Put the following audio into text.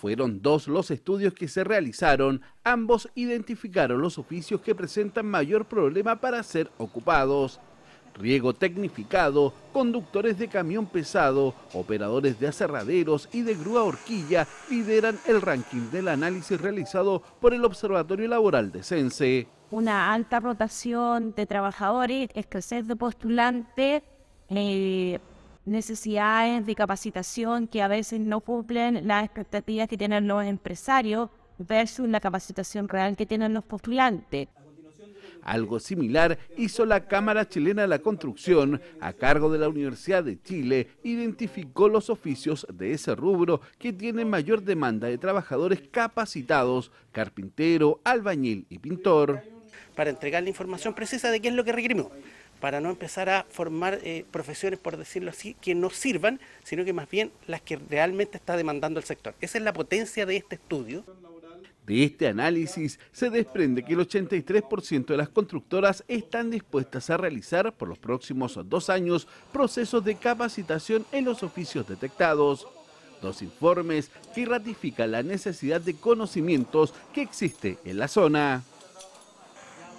Fueron dos los estudios que se realizaron, ambos identificaron los oficios que presentan mayor problema para ser ocupados. Riego tecnificado, conductores de camión pesado, operadores de aserraderos y de grúa horquilla lideran el ranking del análisis realizado por el Observatorio Laboral de Sense. Una alta rotación de trabajadores, escasez de postulantes, eh, necesidades de capacitación que a veces no cumplen las expectativas que tienen los empresarios versus la capacitación real que tienen los postulantes. Algo similar hizo la Cámara Chilena de la Construcción, a cargo de la Universidad de Chile, identificó los oficios de ese rubro que tienen mayor demanda de trabajadores capacitados, carpintero, albañil y pintor. Para entregar la información precisa de qué es lo que requerimos para no empezar a formar eh, profesiones, por decirlo así, que no sirvan, sino que más bien las que realmente está demandando el sector. Esa es la potencia de este estudio. De este análisis se desprende que el 83% de las constructoras están dispuestas a realizar por los próximos dos años procesos de capacitación en los oficios detectados. Dos informes que ratifican la necesidad de conocimientos que existe en la zona.